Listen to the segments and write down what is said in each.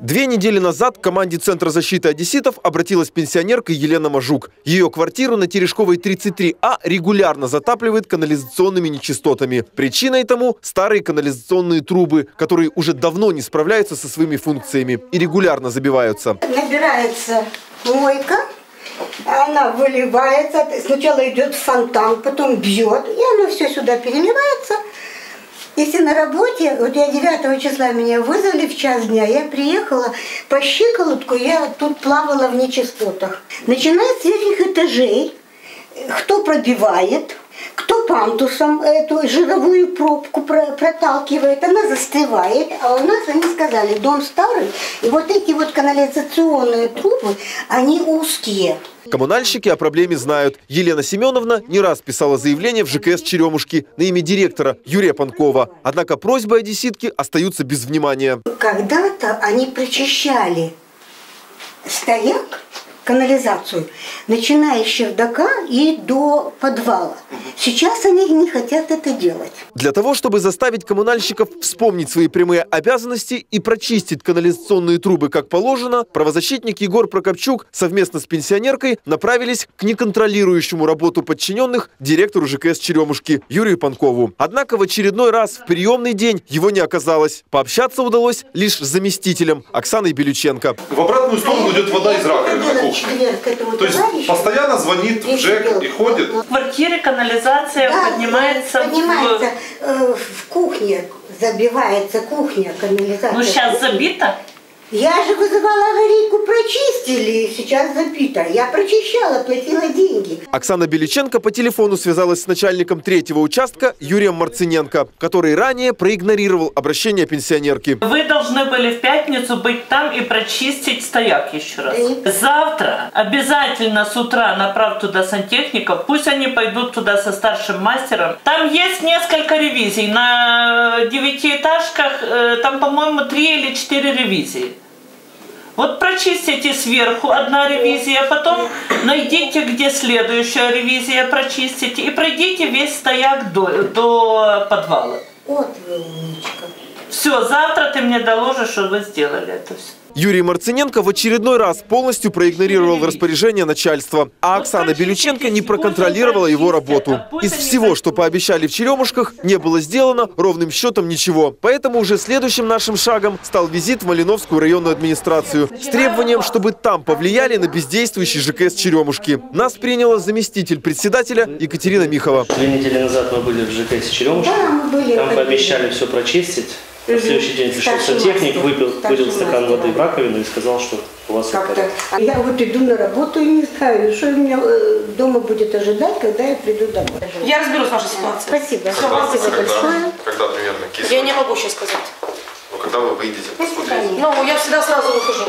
Две недели назад к команде Центра защиты одесситов обратилась пенсионерка Елена Мажук. Ее квартиру на Терешковой 33А регулярно затапливает канализационными нечистотами. Причиной тому старые канализационные трубы, которые уже давно не справляются со своими функциями и регулярно забиваются. Набирается мойка, она выливается, сначала идет фонтан, потом бьет, и оно все сюда переливается. Если на работе, вот я 9 числа меня вызвали в час дня, я приехала по щиколотку, я тут плавала в нечистотах. Начиная с верхних этажей, кто пробивает, кто пантусом эту жировую пробку проталкивает, она застывает. А у нас, они сказали, дом старый, и вот эти вот канализационные трубы, они узкие. Коммунальщики о проблеме знают. Елена Семеновна не раз писала заявление в ЖКС «Черемушки» на имя директора Юрия Панкова. Однако просьбы одесситки остаются без внимания. Когда-то они прочищали стояк канализацию, начиная с чердака и до подвала. Сейчас они не хотят это делать. Для того, чтобы заставить коммунальщиков вспомнить свои прямые обязанности и прочистить канализационные трубы как положено, правозащитник Егор Прокопчук совместно с пенсионеркой направились к неконтролирующему работу подчиненных директору ЖКС «Черемушки» Юрию Панкову. Однако в очередной раз в приемный день его не оказалось. Пообщаться удалось лишь с заместителем Оксаной Белюченко. В обратную сторону идет вода из раковины на кухне. То есть постоянно звонит в ЖЭК и ходит. В квартире канализация да, поднимается, поднимается в... Э, в кухне, забивается кухня, канализация. Ну сейчас забита? Я же вызывала аварийку, прочистили, сейчас запито. Я прочищала, платила деньги. Оксана Беличенко по телефону связалась с начальником третьего участка Юрием Марциненко, который ранее проигнорировал обращение пенсионерки. Вы должны были в пятницу быть там и прочистить стояк еще раз. Завтра обязательно с утра направь туда сантехников, пусть они пойдут туда со старшим мастером. Там есть несколько ревизий. На девятиэтажках э, там, по-моему, три или четыре ревизии. Вот прочистите сверху одна ревизия, потом найдите, где следующая ревизия, прочистите и пройдите весь стояк до, до подвала. Вот вы умничка. Все, завтра ты мне доложишь, что вы сделали это все. Юрий Марциненко в очередной раз полностью проигнорировал распоряжение начальства, а Оксана Белюченко не проконтролировала его работу. Из всего, что пообещали в Черемушках, не было сделано ровным счетом ничего. Поэтому уже следующим нашим шагом стал визит в Малиновскую районную администрацию с требованием, чтобы там повлияли на бездействующий ЖКС Черемушки. Нас приняла заместитель председателя Екатерина Михова. Две недели назад мы были в ЖКС Черемушки. Да, мы были. Там пообещали все прочистить. На следующий день пришел сантехник, выпил, вылил стакан воды в раковину и сказал, что у вас как-то. А я вот иду на работу и не знаю, что меня э, дома будет ожидать, когда я приду домой. Я разберусь с вашей ситуацией. Спасибо. Все, Спасибо когда, большое. Когда примерно кисло? Я не могу сейчас сказать. Ну, когда вы выйдете посмотреть? Ну, я всегда сразу выхожу.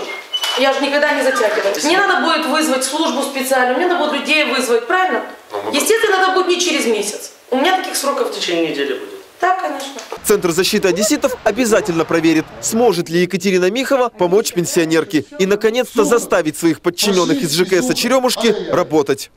Я же никогда не затягиваю. Мне надо будет вызвать службу специальную, мне надо будет людей вызвать, правильно? Ну, Естественно, это будет не через месяц. У меня таких сроков в течение недели будет. Да, конечно. Центр защиты одесситов обязательно проверит, сможет ли Екатерина Михова помочь пенсионерке и, наконец-то, заставить своих подчиненных из ЖКС «Черемушки» работать.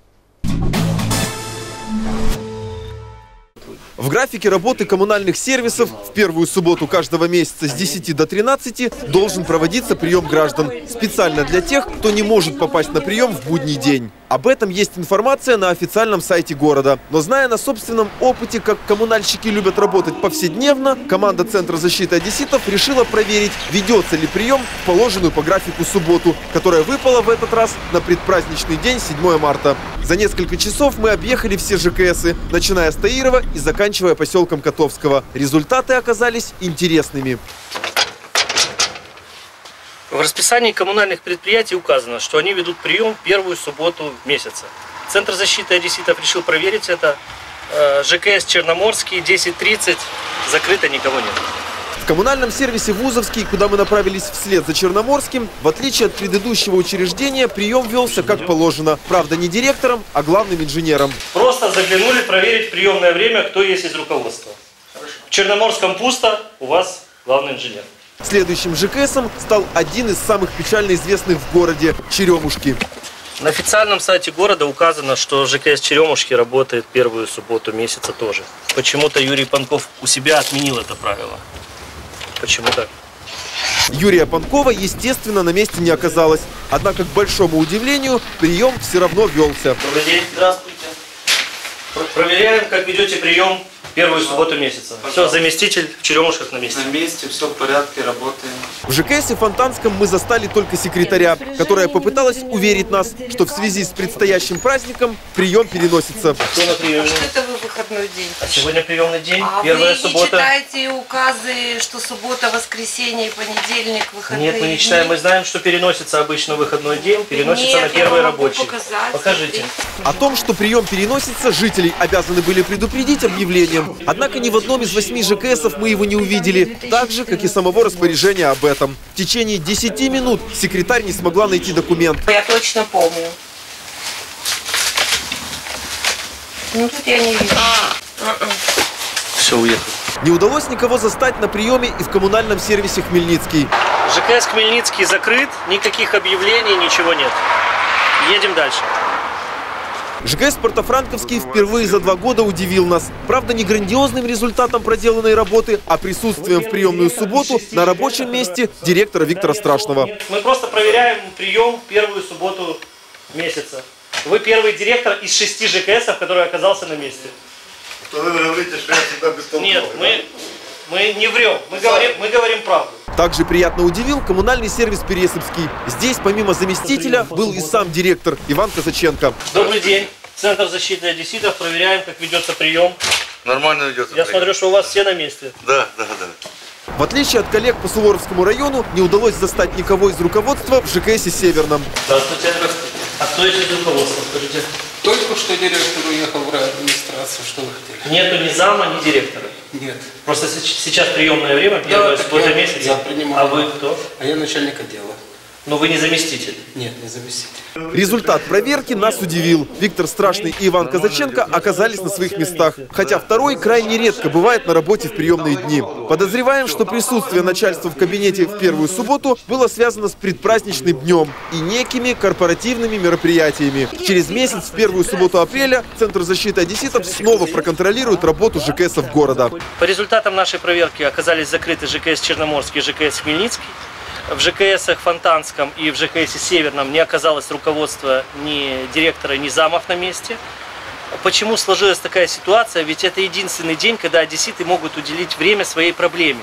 В графике работы коммунальных сервисов в первую субботу каждого месяца с 10 до 13 должен проводиться прием граждан. Специально для тех, кто не может попасть на прием в будний день. Об этом есть информация на официальном сайте города. Но зная на собственном опыте, как коммунальщики любят работать повседневно, команда Центра защиты одесситов решила проверить, ведется ли прием в положенную по графику субботу, которая выпала в этот раз на предпраздничный день 7 марта. За несколько часов мы объехали все ЖКСы, начиная с Таирова и заканчивая поселком Котовского. Результаты оказались интересными. В расписании коммунальных предприятий указано, что они ведут прием первую субботу месяца. Центр защиты одесситов решил проверить это. Э, ЖКС Черноморский, 10.30, закрыто, никого нет. В коммунальном сервисе Вузовский, куда мы направились вслед за Черноморским, в отличие от предыдущего учреждения, прием велся как положено. Правда, не директором, а главным инженером. Просто заглянули проверить приемное время, кто есть из руководства. В Черноморском пусто, у вас главный инженер. Следующим ЖКСом стал один из самых печально известных в городе – Черемушки. На официальном сайте города указано, что ЖКС Черемушки работает первую субботу месяца тоже. Почему-то Юрий Панков у себя отменил это правило. Почему так? Юрия Панкова, естественно, на месте не оказалось. Однако, к большому удивлению, прием все равно велся. Добрый день, здравствуйте. Проверяем, как ведете прием первую субботу месяца. Все, заместитель в Черемушках на месте. На месте, все в порядке, работаем. В ЖКС Фонтанском мы застали только секретаря, которая попыталась уверить нас, что в связи с предстоящим праздником прием переносится. Кто на приеме? Что это вы выходной день? А сегодня приемный день, А первая вы суббота. не читаете указы, что суббота, воскресенье и понедельник выходные Нет, мы не читаем. Мы знаем, что переносится обычно выходной день, переносится Нет, на первый рабочий. показать. Покажите. О том, что прием переносится, жителей обязаны были предупредить объявлением. Однако ни в одном из восьми ЖКСов мы его не увидели, так же, как и самого распоряжения об этом. В течение 10 минут секретарь не смогла найти документ. Я точно помню. Ну тут я не вижу. Все, уехал. Не удалось никого застать на приеме и в коммунальном сервисе Хмельницкий. ЖКС Хмельницкий закрыт, никаких объявлений, ничего нет. Едем дальше. ЖКС Портофранковский впервые за два года удивил нас. Правда, не грандиозным результатом проделанной работы, а присутствием в приемную субботу на рабочем месте директора Виктора Страшного. Мы просто проверяем прием первую субботу месяца. Вы первый директор из шести ЖКСов, который оказался на месте. То вы говорите, что я всегда бестолковый. Нет, мы, мы не врем, мы говорим, мы говорим правду. Также приятно удивил коммунальный сервис Пересыпский. Здесь, помимо заместителя, был и сам директор Иван Казаченко. Добрый день. Центр защиты одесситов. Проверяем, как ведется прием. Нормально идет. Я смотрю, что у вас все на месте. Да, да, да. В отличие от коллег по Суворовскому району, не удалось застать никого из руководства в ЖКСе Северном. Здравствуйте. А кто из руководства, скажите? Только что директор уехал в администрацию, что вы хотели? Нету ни зама, ни директора. Нет. Просто с- сейчас приемное время, так суббота я- месяца. я принимаю. А вы кто? А я начальник отдела. Ну вы не заместитель. Нет, не заместитель. Результат проверки нас удивил. Виктор Страшный и Иван Казаченко оказались на своих местах. Хотя второй крайне редко бывает на работе в приемные дни. Подозреваем, что присутствие начальства в кабинете в первую субботу было связано с предпраздничным днем и некими корпоративными мероприятиями. Через месяц, в первую субботу апреля, Центр защиты одесситов снова проконтролирует работу ЖКСов города. По результатам нашей проверки оказались закрыты ЖКС Черноморский и ЖКС Хмельницкий. В ЖКСах Фонтанском и в ЖКСе Северном не оказалось руководства ни директора, ни замов на месте. Почему сложилась такая ситуация? Ведь это единственный день, когда одесситы могут уделить время своей проблеме.